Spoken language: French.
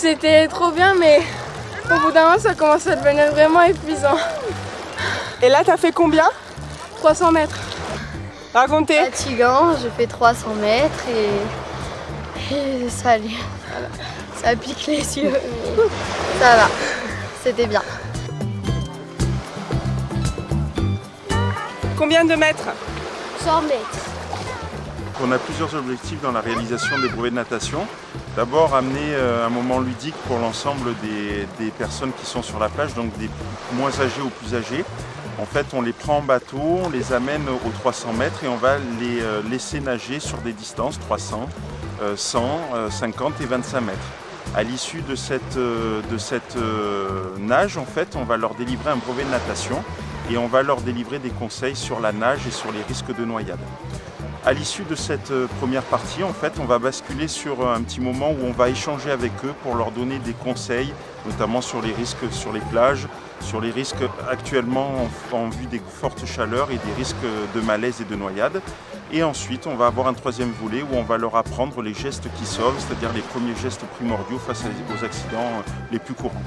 C'était trop bien, mais au bout d'un moment, ça commence à devenir vraiment épuisant. Et là, t'as fait combien 300 mètres. Racontez. Fatigant, j'ai fait 300 mètres et, et ça allait. Ça pique les yeux, mais ça va. C'était bien. Combien de mètres 100 mètres. On a plusieurs objectifs dans la réalisation des brevets de natation. D'abord, amener euh, un moment ludique pour l'ensemble des, personnes qui sont sur la plage, donc des moins âgés ou plus âgés. En fait, on les prend en bateau, on les amène aux 300 mètres et on va les euh, laisser nager sur des distances 300, euh, 100, euh, 50 et 25 mètres. À l'issue de cette, euh, de cette nage, en fait, on va leur délivrer un brevet de natation et on va leur délivrer des conseils sur la nage et sur les risques de noyade. À l'issue de cette euh, première partie, en fait, on va basculer sur euh, un petit moment où on va échanger avec eux pour leur donner des conseils, notamment sur les risques sur les plages, sur les risques actuellement en, vue des fortes chaleurs et des risques de malaise et de noyade. Et ensuite, on va avoir un troisième volet où on va leur apprendre les gestes qui sauvent, c'est-à-dire les premiers gestes primordiaux face aux accidents euh, les plus courants.